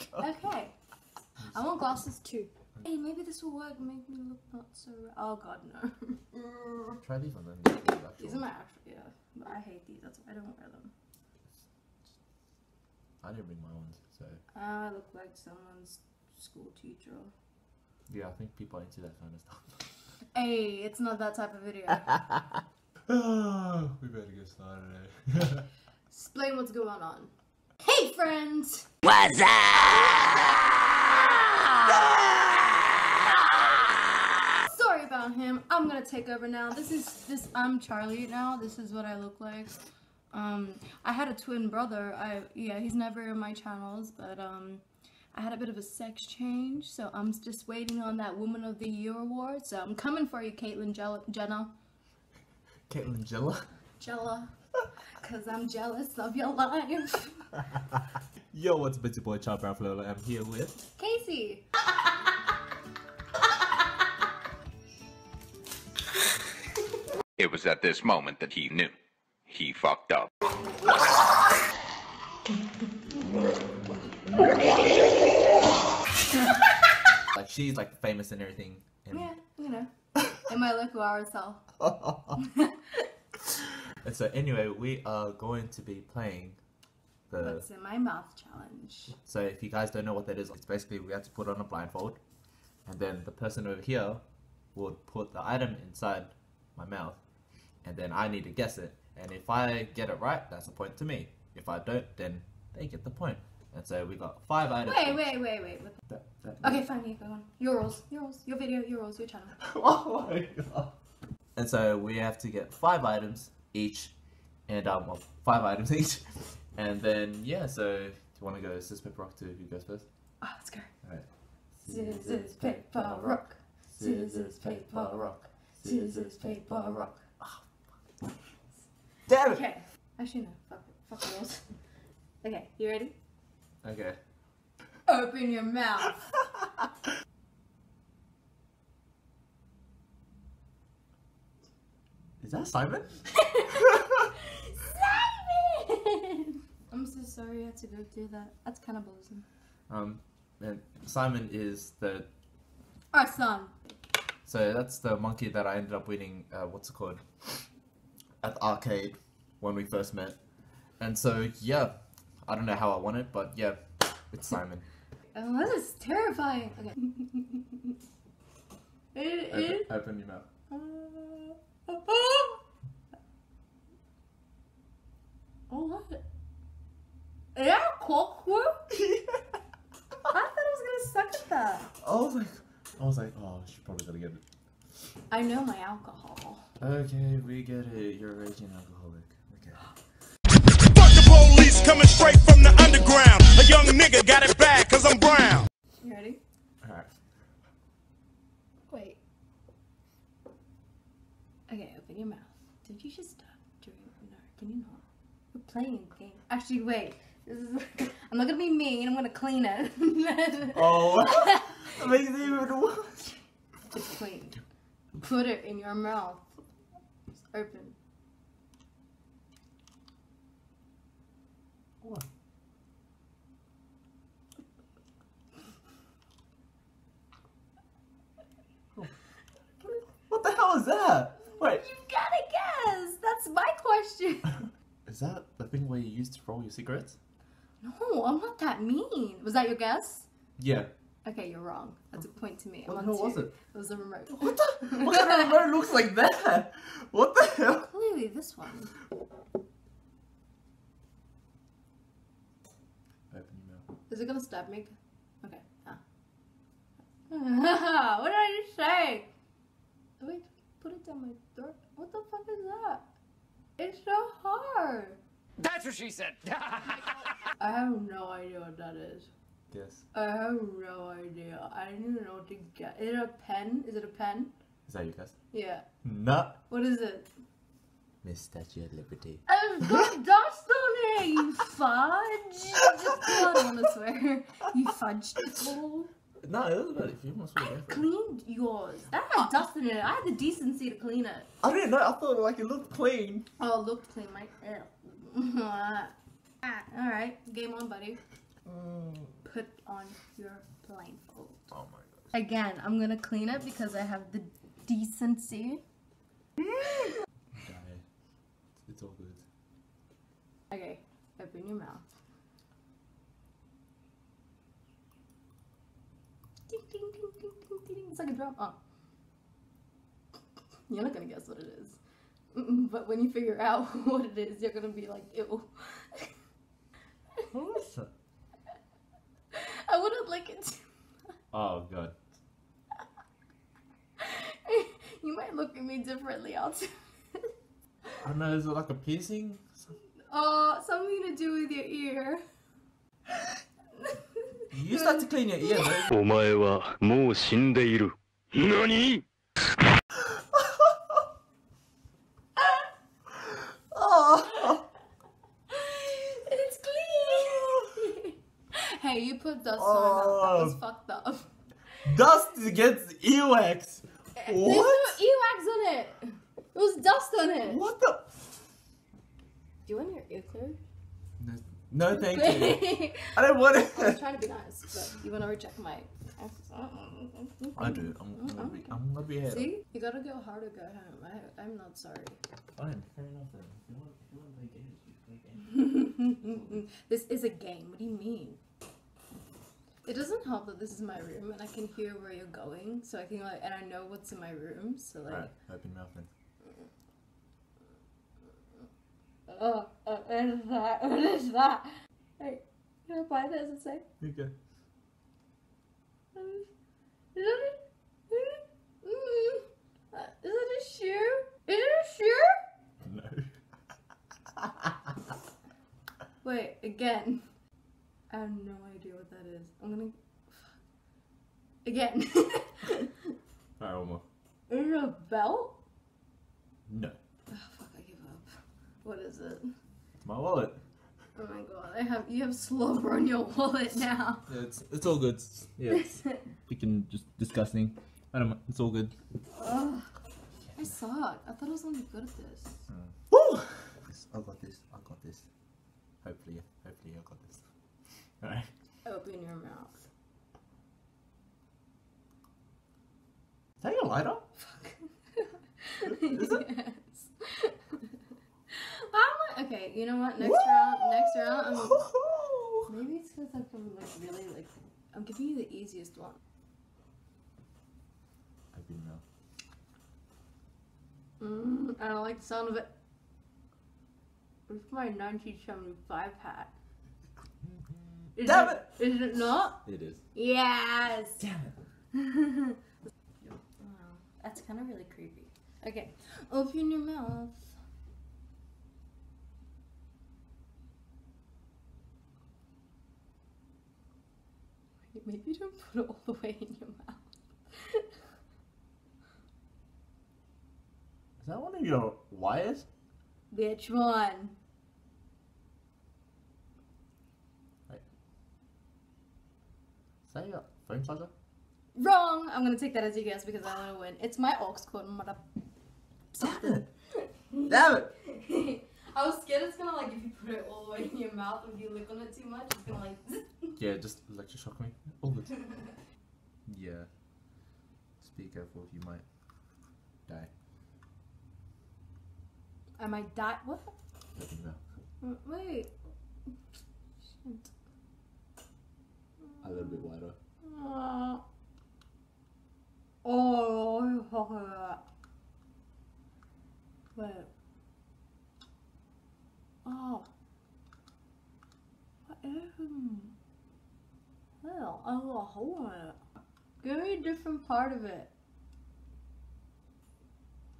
Okay. I want glasses too. Hey, maybe this will work. Make me look not so. Oh god, no. Try these on then. these are my actual. Yeah, but I hate these. That's why I don't wear them. I didn't bring my ones, so I look like someone's school teacher. yeah, I think people are into that kind of stuff. Hey, it's not that type of video. we better get started. eh? Explain what's going on. Hey, friends. What's up? Sorry about him. I'm gonna take over now. This is this. I'm Charlie now. This is what I look like. Um, I had a twin brother. I yeah, he's never in my channels, but um, I had a bit of a sex change, so I'm just waiting on that Woman of the Year award. So I'm coming for you, Caitlyn Jell- Jenna, Caitlyn Jilla. Jella, cause I'm jealous of your life. Yo, what's up, it's your boy Chop Brown Flola. I'm here with. Kaycee. It was at this moment that he knew. He fucked up. Like, she's like famous and everything. And, Yeah, you know, in my local RSL. and so, anyway, we are going to be playing the. What's in my mouth challenge. So, if you guys don't know what that is, it's basically we have to put on a blindfold, and then the person over here would put the item inside my mouth, and then I need to guess it. And if I get it right, that's a point to me. If I don't, then they get the point. And so we got five items. Wait, wait, wait, wait. That- that- Okay, fine, you go on. Your rules, your rules, your video, your rules, your channel. oh my god. And so we have to get five items each, and um, well, five items each, and then yeah. So do you want to go scissors paper rock to who goes first? Oh, let's go. Alright. Scissors, paper, rock. Scissors, paper, rock. Scissors, paper, rock. Ah, Damn it. Okay. Actually, no. Fuck it. Fuck the rules. Okay, you ready? Okay. Open your mouth. Is that Simon? Simon! I'm so sorry I had to go through that. That's cannibalism. um, and Simon is the Our son. so that's the monkey that I ended up winning. Uh, what's it called? At the arcade when we first met. And so yeah, I don't know how I won it, but yeah, it's Simon. Oh, this is terrifying. Okay. it Open, open your mouth. Oh, what? Is that a corkscrew? I thought I was gonna suck at that. I was like, I was like, oh, she's probably gonna get it. I know my alcohol. Okay, we get it. You're a raging alcoholic. Okay. Fuck the police coming straight from the underground. A young nigga got it bad cause I'm brown. You ready? Alright. Wait. Okay, open your mouth. Did you just stop doing? No, can you not? We're playing a game. Actually, wait. This is. I'm not gonna be mean. I'm gonna clean it. Oh, makes it even worse. It's clean. Put it in your mouth. It's open. What? What the hell is that? Wait, You gotta guess. That's my question. is that the thing where you used to roll your cigarettes? No, I'm not that mean. Was that your guess? Yeah. Okay, you're wrong. That's a point to me. I'm What on the hell was it? It was a remote. What the? What kind of remote looks like that? What the hell? Clearly, this one. Open your mouth. Is it gonna stab me? Okay. Ah. what did I just say? Wait, put it down my throat. What the fuck is that? It's so hard. That's what she said. I have no idea what that is. Yes. I have no idea. I don't even know what to get. Is it a pen? Is it a pen? Is that your guess? Yeah. Nah. What is it? Miss Statue of Liberty. I've got dust on it, you fudge! Just, I don't want to swear. You fudge people. No, it doesn't matter if you want to I swear. go for cleaned yours. That had dust in it. I had the decency to clean it. I didn't know. I thought like it looked clean. Oh, it looked clean, Mike. Ah, Alright, game on, buddy. Mm. put on your blindfold. Oh my gosh. Again, I'm gonna clean it because I have the decency. Die. It's all good. Okay, open your mouth. Ding, ding, ding, ding, ding, ding, ding. It's like a drum. Oh. You're not gonna guess what it is. Mm-mm, But when you figure out what it is, you're gonna be like, ew. What's that? I wouldn't lick it. too Oh god. much. you might look at me differently. I'll t- I don't know, is it like a piercing? Oh, something to do with your ear. You used that to clean your ear, though. お前はもう死んでいる。何 hey, you put dust on my mouth. That was Oh. fucked up. Dust against earwax. There's What? no earwax on it. There was dust on it. What the? Do you want your ear cleared? No, no thank you. I I don't want it. was it. trying to be nice, but you want to reject my. I do. I'm, I'm gonna be. I'm gonna be here. See, you gotta go hard or go home. I, I'm not sorry. Fine. Fair enough then. You want, you want to play games, you play games. this is a game. What do you mean? It doesn't help that this is my room and I can hear where you're going, so I can like, and I know what's in my room. So like, Alright, open mouth then. oh, oh, what is that? What is that? Hey, can I buy this and say? Okay. Is it a, mm, is it a shoe? Is it a shoe? No. Wait, again. I have no idea what that is. I'm gonna. Again. Alright, one more. is it a belt? No. Oh, fuck, I give up. What is it? It's my wallet. Oh my god, I have you have slobber on your wallet now. Yeah, it's it's all good. Yeah, it's freaking just disgusting. I don't. It's all good. Ugh. I suck. I thought I was gonna be good at this. Hmm. Woo! I got this. I got this. Hopefully, hopefully I got this. Alright. Open your mouth. Is that your lighter? Is it? yes. How I? Okay, you know what? Next round. Next round. I'm, maybe it's because like, I'm like really like. I'm giving you the easiest one. Open your mouth. Mm, I don't like the sound of it. It's my 1975 hat. Is Damn it! Is it not? It is. Yes! Damn it. That's kind of really creepy. Okay, open your mouth. Wait, Maybe don't put it all the way in your mouth. Is that one of your wires? Which one? Is that your phone charger? Wrong! I'm gonna take that as a guess because I want to win. It's my aux quote. mother. Damn it! Damn it! I was scared it's gonna like if you put it all the way in your mouth, if you lick on it too much, it's gonna like. Yeah, just electroshock me. All good. yeah. Just be careful, you might die. I might die. What? Open your. Mm, Wait. Shit. A little bit wider. Uh, oh. Wait. Oh. What is Hell, I have a hole in it. Give me a different part of it.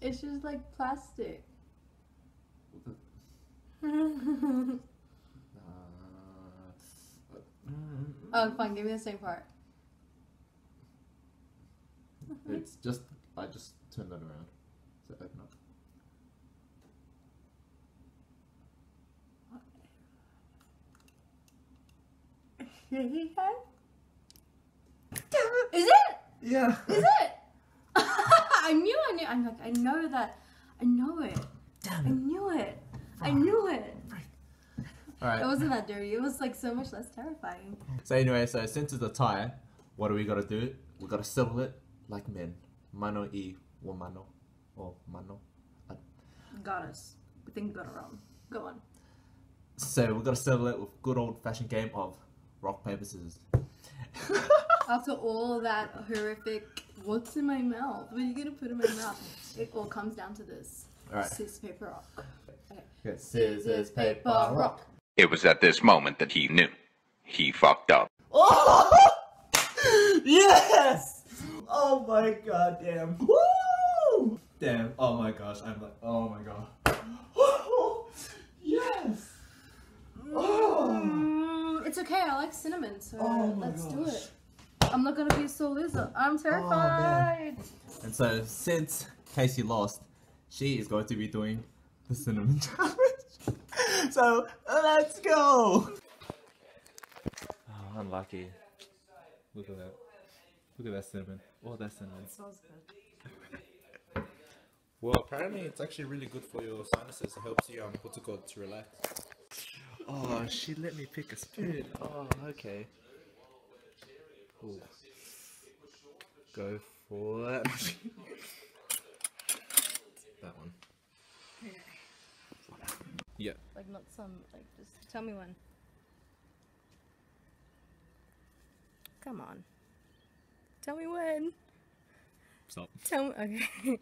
It's just like plastic. oh, Uh, fine, give me the same part. it's just, I just turned that around. So open up. Is it? Yeah. Is it? I knew I knew. I'm like, I know that. I know it. Damn it. I knew it. I knew it. Alright. It wasn't that dirty. It was like so much less terrifying. So anyway, so since it's a tie, what do we gotta do? We gotta settle it like men. Mano e womano. Or mano. Got us. We think we got it wrong. Go on. So we gotta settle it with good old fashioned game of rock, paper, scissors. After all that horrific, what's in my mouth? What are you gonna put in my mouth? It all comes down to this. Alright. Scissors, paper, rock. Okay. Okay, Scissors, paper, rock. It was at this moment that he knew. He fucked up. Oh! yes! Oh my god, damn. Woo! Damn. Oh my gosh, I'm like, oh my god. yes! Oh! Mm, it's okay. I like cinnamon, so Oh my let's do it. I'm not gonna be a sore loser. I'm terrified. And so, since Kaycee lost, she is going to be doing the cinnamon challenge. so, let's go! Oh, unlucky. Look at that. Look at that cinnamon. Oh, that cinnamon. smells good. Well, apparently it's actually really good for your sinuses. It helps you, um, what's it called, to relax. Oh, she let me pick a spoon. Oh, okay. Ooh. Go for that. that one. Yeah. Like not some. Like just tell me one. Come on. Tell me when. Stop. Tell me. Okay.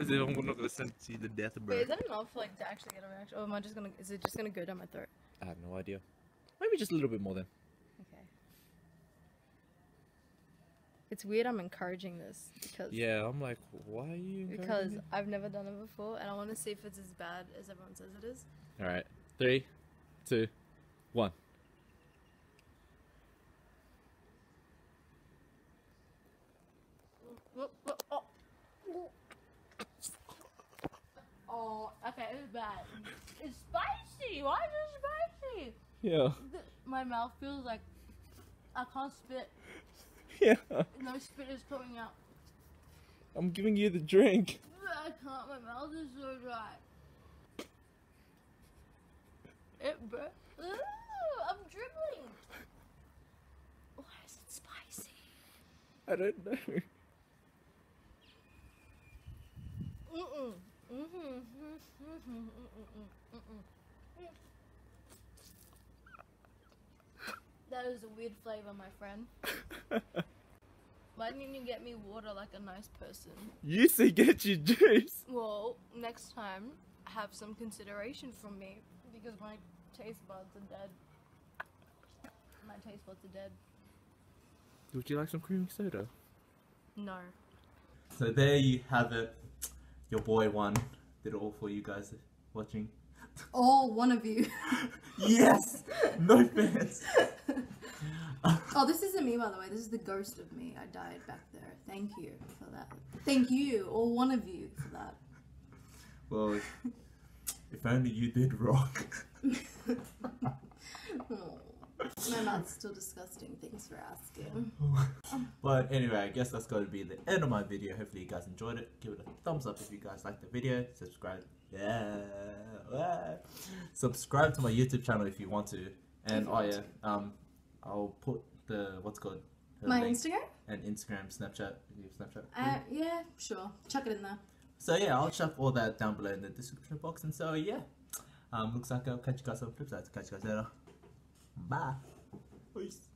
I'm not gonna send you the death of Wait, is that enough like to actually get a reaction? Or am I just gonna? Is it just gonna go down my throat? I have no idea. Maybe just a little bit more then. Okay. It's weird. I'm encouraging this because. Yeah, I'm like, why are you? Because me? I've never done it before, and I want to see if it's as bad as everyone says it is. All right, three, two, one. Okay, it's bad. It's spicy. Why is it spicy? Yeah. Th- My mouth feels like I can't spit. Yeah. No spit is coming out. I'm giving you the drink. I can't. My mouth is so dry. It bur- Ooh, I'm dribbling. Why is it spicy? I don't know. Mm-mm. Mm-hmm. Mm-hmm. Mm-mm. That is a weird flavor, my friend. Why didn't you get me water like a nice person? You say get your juice. Well, next time, have some consideration from me because my taste buds are dead. My taste buds are dead. Would you like some creamy soda? No. So there you have it. Your boy won. Did it all for you guys watching. All one of you. Yes! No fans! oh, this isn't me, by the way. This is the ghost of me. I died back there. Thank you for that. Thank you, all one of you, for that. Well, if only you did rock. My mouth's still disgusting. Thanks for asking. But anyway, I guess that's going to be the end of my video. Hopefully you guys enjoyed it. Give it a thumbs up if you guys liked the video. Subscribe. Yeah. Ah. Subscribe to my YouTube channel if you want to. And oh yeah, um, I'll put the what's called My Instagram? and Instagram, Snapchat. You have Snapchat. Uh, yeah, sure. Chuck it in there. So yeah, I'll chuck all that down below in the description box. And so yeah, um, looks like I'll catch you guys on the flip side. Catch you guys later. Bah! Pois.